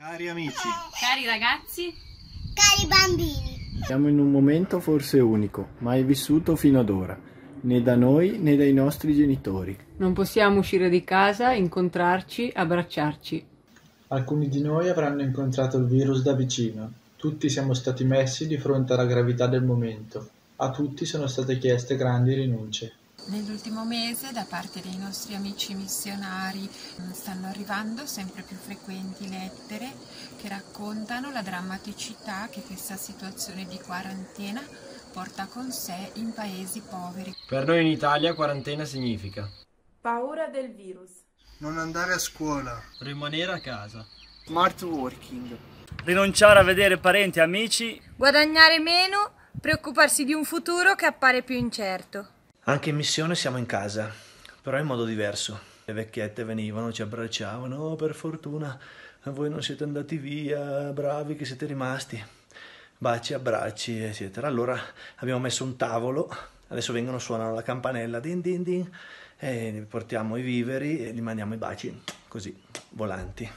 Cari amici, Cari ragazzi, Cari bambini, Siamo in un momento forse unico, mai vissuto fino ad ora, né da noi né dai nostri genitori. Non possiamo uscire di casa, incontrarci, abbracciarci. Alcuni di noi avranno incontrato il virus da vicino. Tutti siamo stati messi di fronte alla gravità del momento. A tutti sono state chieste grandi rinunce. Nell'ultimo mese da parte dei nostri amici missionari mh, stanno arrivando sempre più frequenti lettere che raccontano la drammaticità che questa situazione di quarantena porta con sé in paesi poveri. Per noi in Italia quarantena significa Paura del virus. non andare a scuola, rimanere a casa, Smart working. rinunciare a vedere parenti e amici, Guadagnare meno, preoccuparsi di un futuro che appare più incerto. Anche in missione siamo in casa, però in modo diverso. Le vecchiette venivano, ci abbracciavano, oh per fortuna voi non siete andati via, bravi che siete rimasti. Baci, abbracci, eccetera. Allora abbiamo messo un tavolo, adesso vengono, suonano la campanella, din din din, e portiamo i viveri e li mandiamo i baci, così, volanti.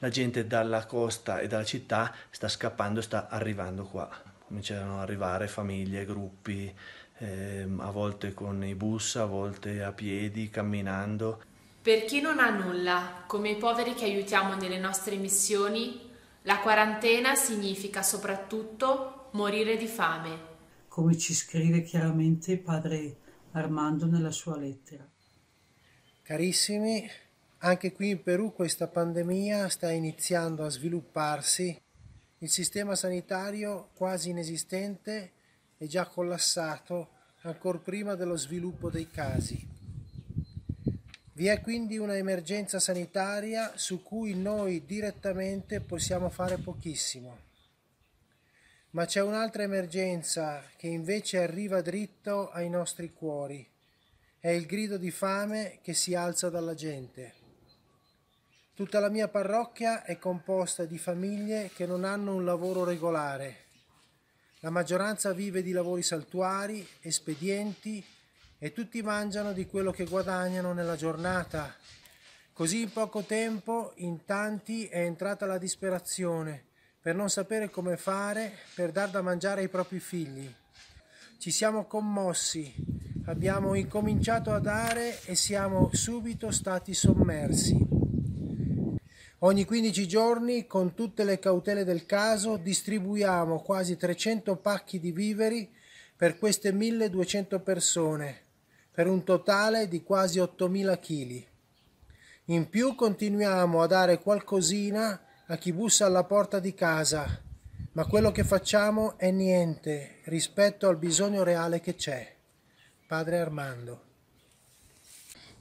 La gente dalla costa e dalla città sta scappando, sta arrivando qua. Cominciano ad arrivare famiglie, gruppi, ehm, a volte con i bus, a volte a piedi, camminando. Per chi non ha nulla, come i poveri che aiutiamo nelle nostre missioni, la quarantena significa soprattutto morire di fame. come ci scrive chiaramente padre Armando nella sua lettera. Carissimi, anche qui in Perù questa pandemia sta iniziando a svilupparsi. Il sistema sanitario quasi inesistente è già collassato ancora prima dello sviluppo dei casi. Vi è quindi una emergenza sanitaria su cui noi direttamente possiamo fare pochissimo. Ma c'è un'altra emergenza che invece arriva dritto ai nostri cuori. È il grido di fame che si alza dalla gente. Tutta la mia parrocchia è composta di famiglie che non hanno un lavoro regolare. La maggioranza vive di lavori saltuari, espedienti e tutti mangiano di quello che guadagnano nella giornata. Così in poco tempo in tanti è entrata la disperazione per non sapere come fare per dar da mangiare ai propri figli. Ci siamo commossi, abbiamo incominciato a dare e siamo subito stati sommersi. Ogni 15 giorni, con tutte le cautele del caso, distribuiamo quasi 300 pacchi di viveri per queste 1200 persone, per un totale di quasi 8000 kg. In più continuiamo a dare qualcosina a chi bussa alla porta di casa, ma quello che facciamo è niente rispetto al bisogno reale che c'è. Padre Armando.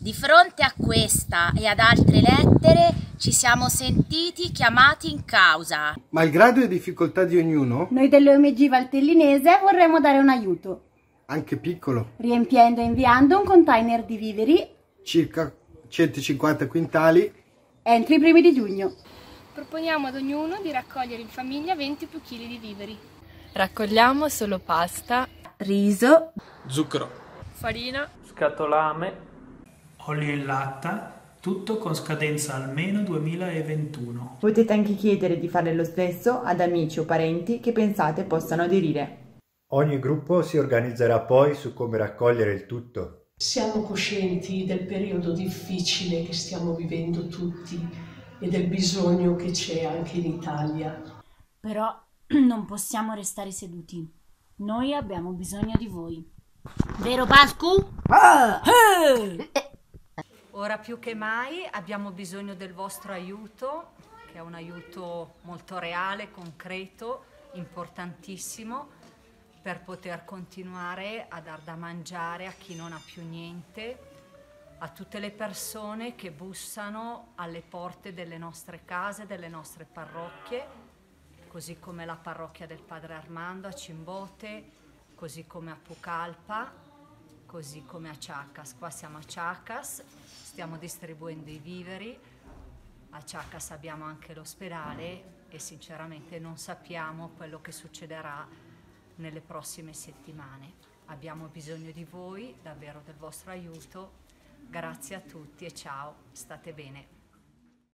di fronte a questa e ad altre lettere ci siamo sentiti chiamati in causa. malgrado le difficoltà di ognuno, Noi dell'OMG Valtellinese vorremmo dare un aiuto, anche piccolo, riempiendo e inviando un container di viveri circa 150 quintali, entro i primi di giugno. Proponiamo ad ognuno di raccogliere in famiglia 20 più chili di viveri. Raccogliamo solo pasta, Riso, zucchero, farina, scatolame, Olio in latta, tutto con scadenza almeno 2021. Potete anche chiedere di fare lo stesso ad amici o parenti che pensate possano aderire. Ogni gruppo si organizzerà poi su come raccogliere il tutto. Siamo coscienti del periodo difficile che stiamo vivendo tutti e del bisogno che c'è anche in Italia. Però non possiamo restare seduti. Noi abbiamo bisogno di voi. Vero Pascu? Ora più che mai abbiamo bisogno del vostro aiuto, che è un aiuto molto reale, concreto, importantissimo per poter continuare a dar da mangiare a chi non ha più niente, a tutte le persone che bussano alle porte delle nostre case, delle nostre parrocchie, così come la parrocchia del Padre Armando a Cimbote, così come a Pucalpa, così come a Ciacas. Qua siamo a Ciacas, stiamo distribuendo i viveri, a Ciacas abbiamo anche l'ospedale e sinceramente non sappiamo quello che succederà nelle prossime settimane. Abbiamo bisogno di voi, davvero del vostro aiuto. Grazie a tutti e ciao, state bene.